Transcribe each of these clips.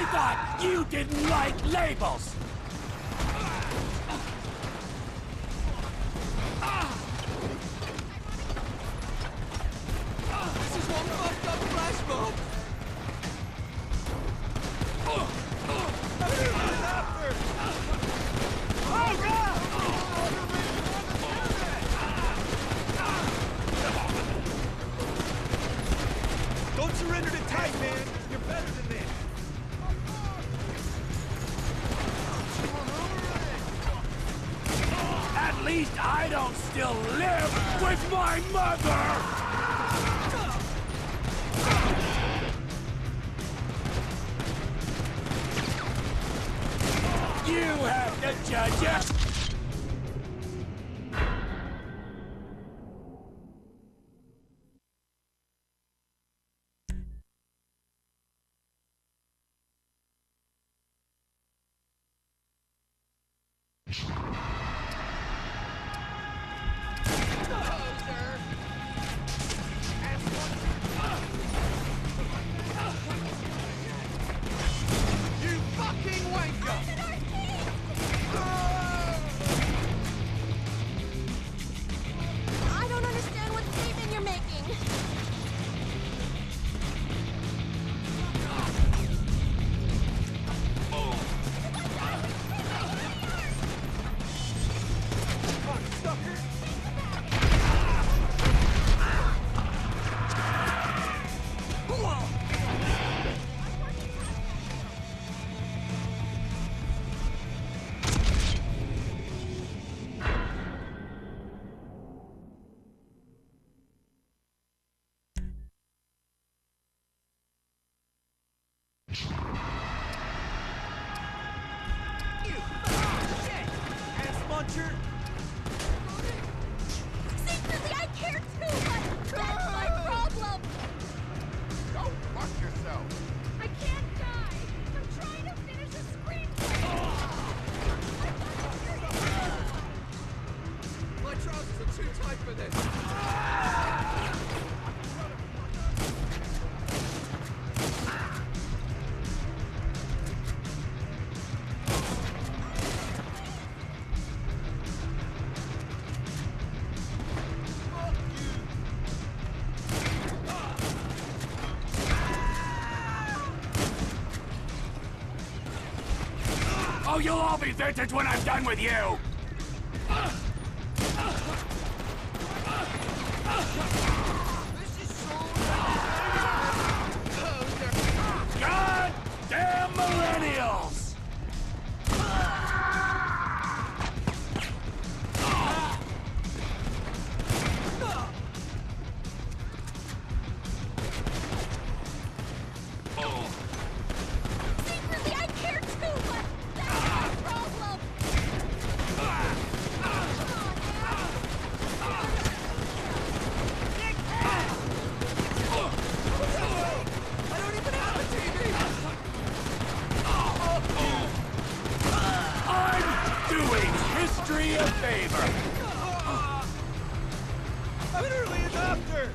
I thought you didn't like labels! At least I don't still live with my mother! You have to judge us! You fucking You you'll all be vintage when I'm done with you! God damn millennials! Secretly, I care too, but that's my problem. I don't even have a TV! I'm doing history a favor! I'm an early adopter!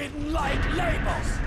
Didn't like labels!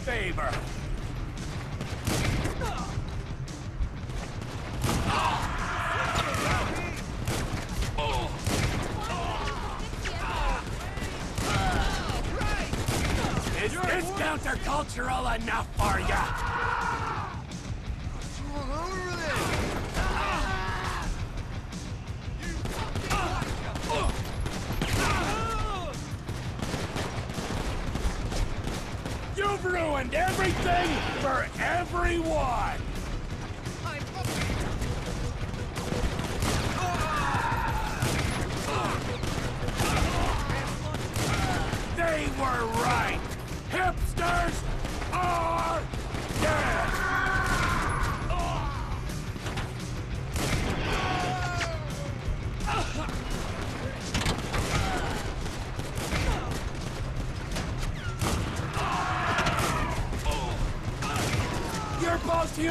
favor. Is this countercultural enough for ya? You've ruined everything for everyone! They were right!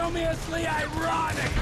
humorously ironic!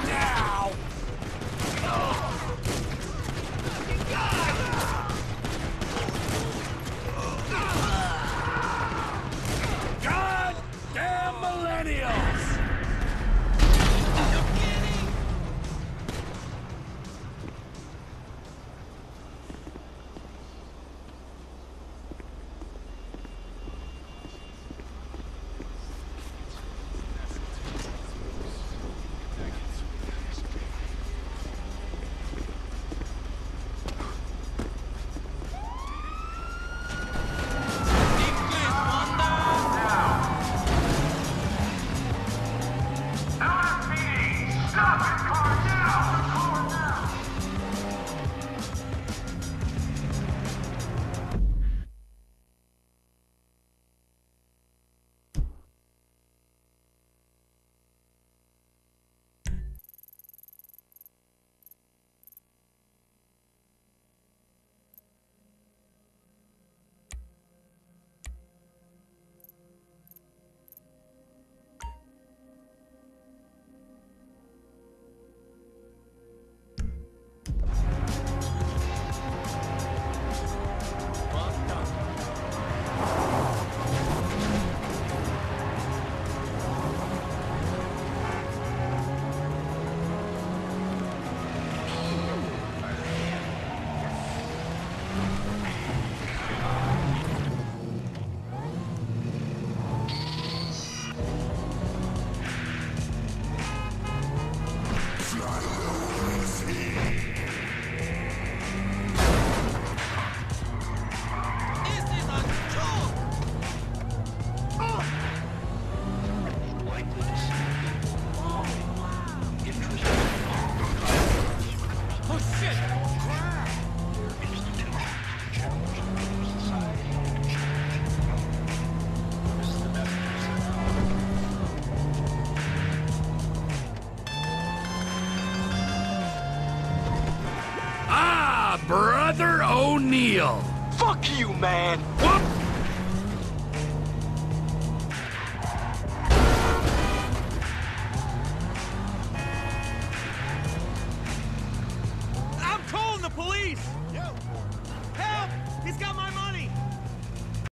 Heather O'Neill. Fuck you, man! Whoop!